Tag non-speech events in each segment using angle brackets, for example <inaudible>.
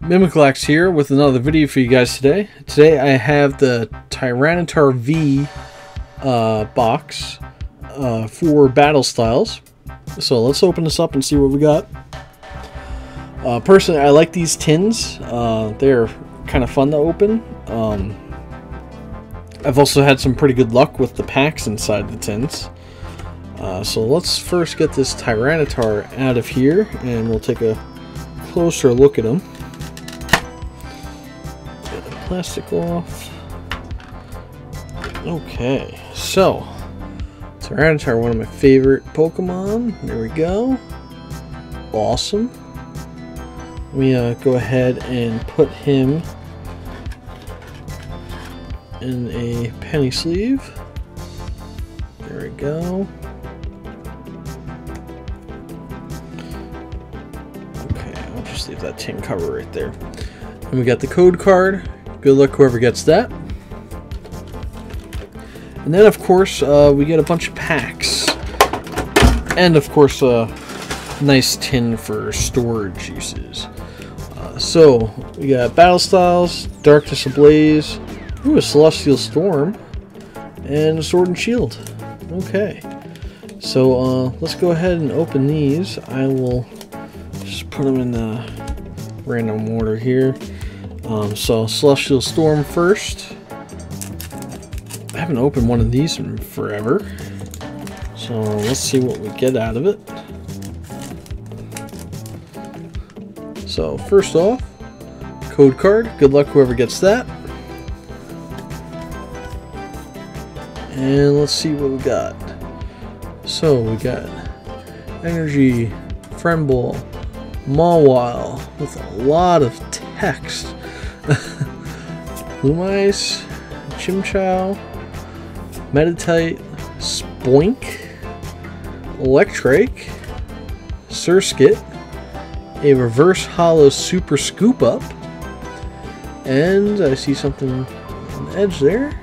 Mimiklax here with another video for you guys today. Today I have the Tyranitar V uh, box uh, for battle styles. So let's open this up and see what we got. Uh, personally, I like these tins. Uh, they're kind of fun to open. Um, I've also had some pretty good luck with the packs inside the tins. Uh, so let's first get this Tyranitar out of here and we'll take a closer look at him. Get the plastic off. Okay, so Tyranitar, one of my favorite Pokemon. There we go. Awesome. Let me uh, go ahead and put him in a penny sleeve. There we go. Just leave that tin cover right there. And we got the code card. Good luck whoever gets that. And then, of course, uh, we get a bunch of packs. And, of course, a nice tin for storage uses. Uh, so, we got Battle Styles, Darkness Ablaze, ooh, a Celestial Storm, and a Sword and Shield. Okay. So, uh, let's go ahead and open these. I will just put them in the random order here. Um, so, Celestial Storm first. I haven't opened one of these in forever. So let's see what we get out of it. So first off, code card. Good luck whoever gets that. And let's see what we got. So we got Energy, Friendball, Mawile with a lot of text. <laughs> Lumice, Chimchar, Meditite, Spoink, Electrike, Surskit, a reverse hollow super scoop up, and I see something on the edge there.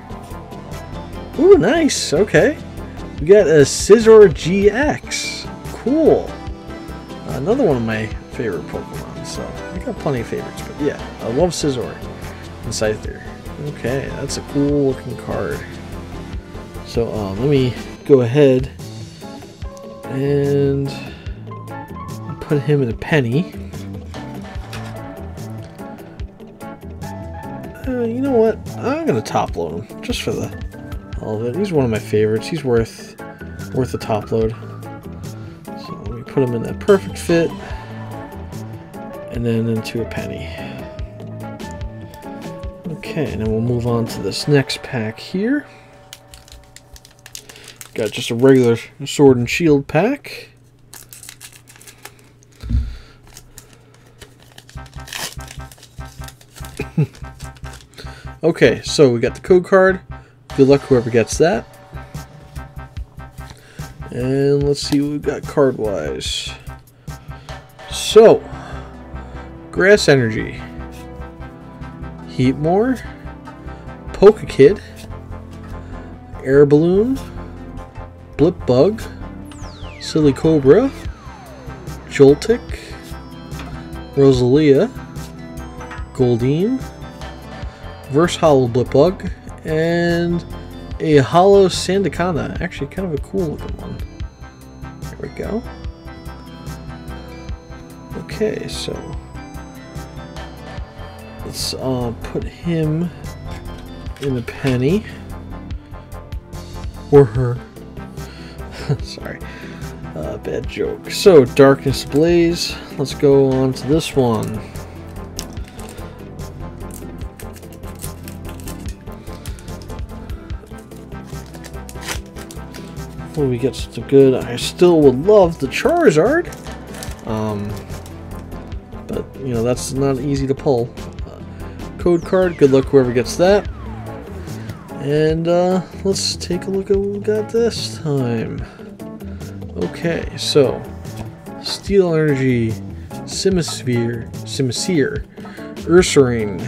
Ooh, nice. Okay. We got a Scizor GX. Cool. Another one of my favorite Pokemon. So, I got plenty of favorites. But yeah, I love Scizor inside there. Okay, that's a cool looking card. So uh, let me go ahead and put him in a penny. Uh, you know what? I'm gonna top load him just for the all of it. He's one of my favorites. He's worth worth a top load. Put them in that perfect fit, and then into a penny. Okay, and then we'll move on to this next pack here. Got just a regular sword and shield pack. <laughs> okay, so we got the code card. Good luck whoever gets that. And let's see what we've got card wise. So, Grass Energy, Heatmor, Kid, Air Balloon, Blip Bug, Silicobra, Joltik, Roselia, Goldeen, Verse Hollow Blip Bug, and a Hollow Sandaconda. Actually, kind of a cool looking one. There we go. Okay, so let's uh, put him in a penny. Or her. <laughs> Sorry. Uh, bad joke. So, Darkness Blaze. Let's go on to this one. When we get something good, I still would love the Charizard. Um, but, you know, that's not easy to pull. Uh, code card, good luck whoever gets that. And uh, let's take a look at what we got this time. Okay, so Steel Energy, Simisphere, Simisear, Ursaring,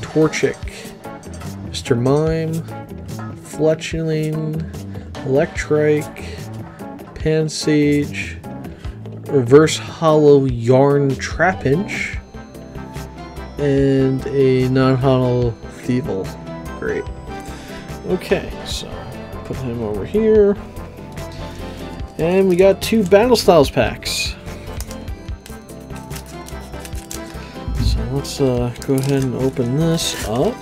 Torchic, Mr. Mime, Fletchling, Electrike, Pansage, reverse hollow yarn trapinch, and a non-hollow Thievul. Great. Okay, so put him over here. And we got two Battle Styles packs. So let's uh, go ahead and open this up.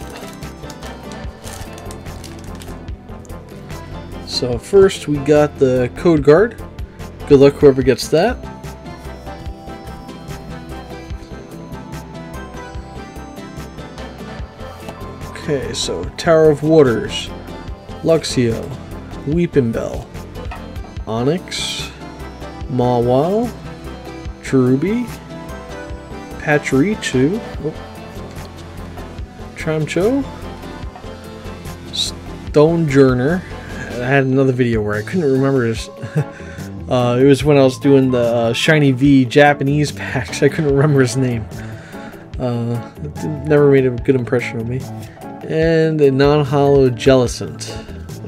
So first we got the code guard. Good luck whoever gets that. Okay, so Tower of Waters, Luxio, Weepinbell, Onix, Mawile, Cherubi, Pachirisu, oh, Tramcho, Stonjourner, I had another video where I couldn't remember this. <laughs> uh, it was when I was doing the uh, Shiny V Japanese <laughs> packs. I couldn't remember his name. Uh, never made a good impression on me. And a non-hollow Jellicent.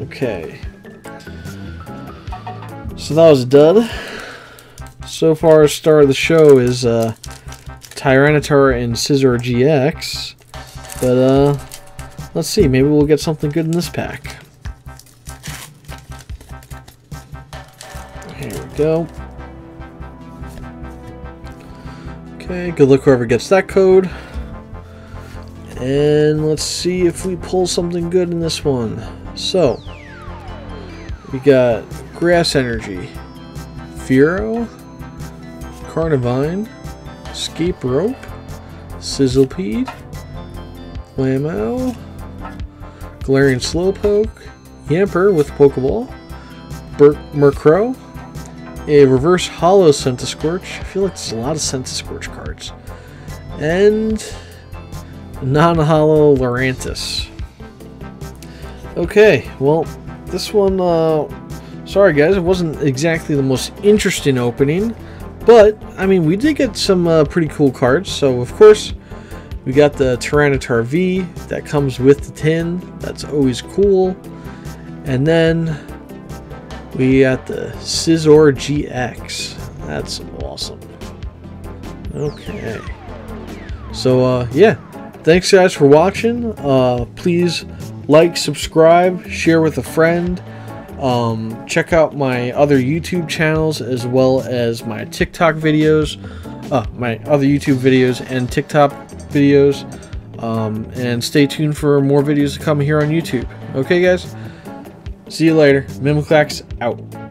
Okay. So that was a dud. So far, star of the show is uh, Tyranitar and Scizor GX. But uh, let's see, maybe we'll get something good in this pack. Go. Okay, good luck whoever gets that code. And let's see if we pull something good in this one. So, we got Grass Energy, Fearow, Carnivine, Escape Rope, Sizzlipede, Lamo, Galarian Slowpoke, Yamper with Pokeball, Bur Murkrow, a reverse hollow Centiskorch. I feel like there's a lot of Centiskorch cards. And non-hollow Lurantis. Okay, well, this one, uh, sorry guys, it wasn't exactly the most interesting opening, but, I mean, we did get some uh, pretty cool cards, so of course, we got the Tyranitar V that comes with the tin, that's always cool, and then we got the Scizor GX. That's awesome. Okay. So, uh, yeah. Thanks, guys, for watching. Uh, please like, subscribe, share with a friend. Um, check out my other YouTube channels as well as my TikTok videos. Uh, my other YouTube videos and TikTok videos. Um, and stay tuned for more videos to come here on YouTube. Okay, guys? See you later. Mimiklax out.